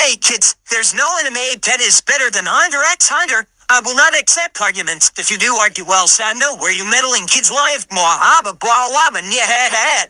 Hey kids, there's no anime that is better than Hunter x Hunter. I will not accept arguments. If you do argue well, so I know where you meddling kids' life, more blah, blah lava, yeah,